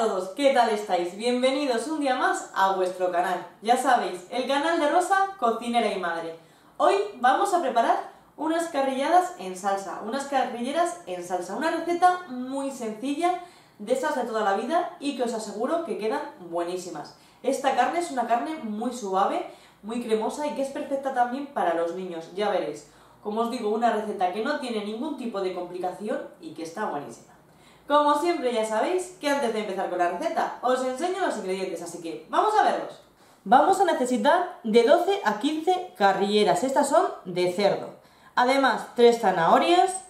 todos, ¿qué tal estáis? Bienvenidos un día más a vuestro canal. Ya sabéis, el canal de Rosa, cocinera y madre. Hoy vamos a preparar unas carrilladas en salsa, unas carrilleras en salsa. Una receta muy sencilla, de esas de toda la vida y que os aseguro que quedan buenísimas. Esta carne es una carne muy suave, muy cremosa y que es perfecta también para los niños, ya veréis. Como os digo, una receta que no tiene ningún tipo de complicación y que está buenísima. Como siempre ya sabéis que antes de empezar con la receta os enseño los ingredientes, así que vamos a verlos. Vamos a necesitar de 12 a 15 carrilleras, estas son de cerdo. Además, 3 zanahorias,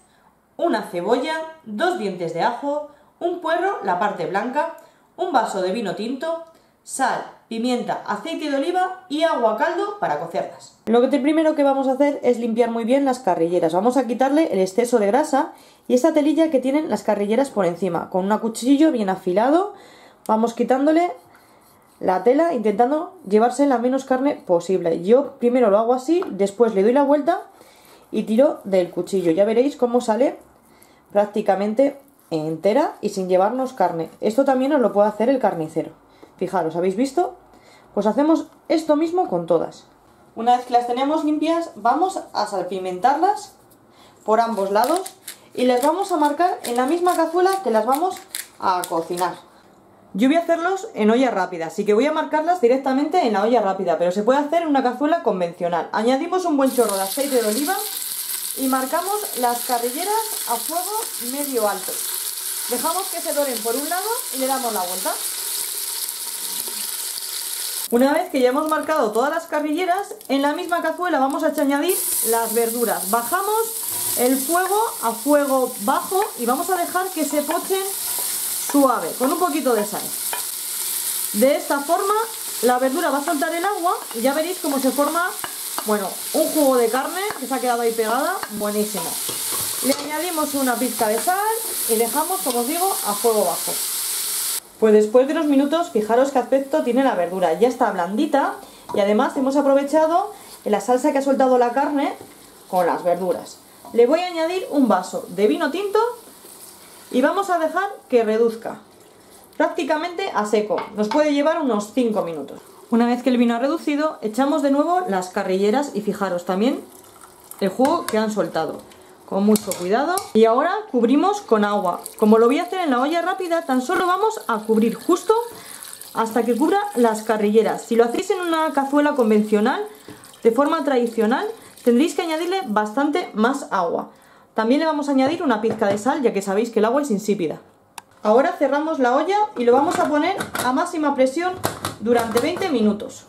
una cebolla, dos dientes de ajo, un puerro, la parte blanca, un vaso de vino tinto, sal, pimienta, aceite de oliva y agua caldo para cocerlas. Lo que primero que vamos a hacer es limpiar muy bien las carrilleras. Vamos a quitarle el exceso de grasa y esta telilla que tienen las carrilleras por encima. Con un cuchillo bien afilado vamos quitándole la tela intentando llevarse la menos carne posible. Yo primero lo hago así, después le doy la vuelta y tiro del cuchillo. Ya veréis cómo sale prácticamente entera y sin llevarnos carne. Esto también os lo puede hacer el carnicero. Fijaros, ¿habéis visto? Pues hacemos esto mismo con todas. Una vez que las tenemos limpias, vamos a salpimentarlas por ambos lados y las vamos a marcar en la misma cazuela que las vamos a cocinar. Yo voy a hacerlos en olla rápida, así que voy a marcarlas directamente en la olla rápida, pero se puede hacer en una cazuela convencional. Añadimos un buen chorro de aceite de oliva y marcamos las carrilleras a fuego medio alto. Dejamos que se doren por un lado y le damos la vuelta. Una vez que ya hemos marcado todas las carrilleras, en la misma cazuela vamos a añadir las verduras. Bajamos el fuego a fuego bajo y vamos a dejar que se pochen suave, con un poquito de sal. De esta forma la verdura va a soltar el agua y ya veréis cómo se forma, bueno, un jugo de carne que se ha quedado ahí pegada, buenísimo. Le añadimos una pizca de sal y dejamos, como os digo, a fuego bajo. Pues después de unos minutos, fijaros qué aspecto tiene la verdura. Ya está blandita y además hemos aprovechado la salsa que ha soltado la carne con las verduras. Le voy a añadir un vaso de vino tinto y vamos a dejar que reduzca prácticamente a seco. Nos puede llevar unos 5 minutos. Una vez que el vino ha reducido, echamos de nuevo las carrilleras y fijaros también el jugo que han soltado con mucho cuidado. Y ahora cubrimos con agua. Como lo voy a hacer en la olla rápida, tan solo vamos a cubrir justo hasta que cubra las carrilleras. Si lo hacéis en una cazuela convencional, de forma tradicional, tendréis que añadirle bastante más agua. También le vamos a añadir una pizca de sal, ya que sabéis que el agua es insípida. Ahora cerramos la olla y lo vamos a poner a máxima presión durante 20 minutos.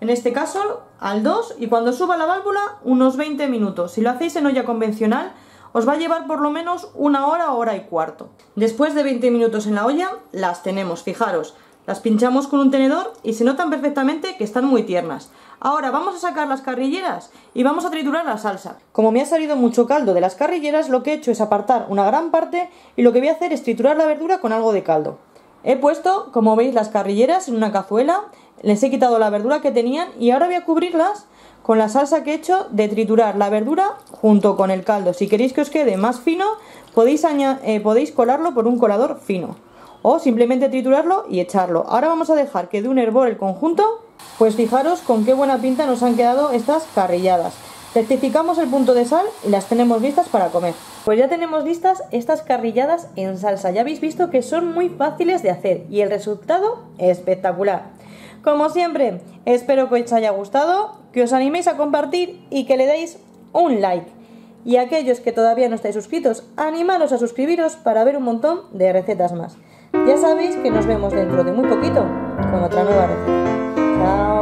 En este caso al 2 y cuando suba la válvula unos 20 minutos. Si lo hacéis en olla convencional os va a llevar por lo menos una hora, hora y cuarto. Después de 20 minutos en la olla las tenemos, fijaros. Las pinchamos con un tenedor y se notan perfectamente que están muy tiernas. Ahora vamos a sacar las carrilleras y vamos a triturar la salsa. Como me ha salido mucho caldo de las carrilleras, lo que he hecho es apartar una gran parte y lo que voy a hacer es triturar la verdura con algo de caldo. He puesto, como veis, las carrilleras en una cazuela les he quitado la verdura que tenían y ahora voy a cubrirlas con la salsa que he hecho de triturar la verdura junto con el caldo. Si queréis que os quede más fino, podéis, eh, podéis colarlo por un colador fino o simplemente triturarlo y echarlo. Ahora vamos a dejar que dé un hervor el conjunto, pues fijaros con qué buena pinta nos han quedado estas carrilladas. Rectificamos el punto de sal y las tenemos listas para comer. Pues ya tenemos listas estas carrilladas en salsa. Ya habéis visto que son muy fáciles de hacer y el resultado espectacular. Como siempre, espero que os haya gustado, que os animéis a compartir y que le deis un like. Y aquellos que todavía no estáis suscritos, animaros a suscribiros para ver un montón de recetas más. Ya sabéis que nos vemos dentro de muy poquito con otra nueva receta. Chao.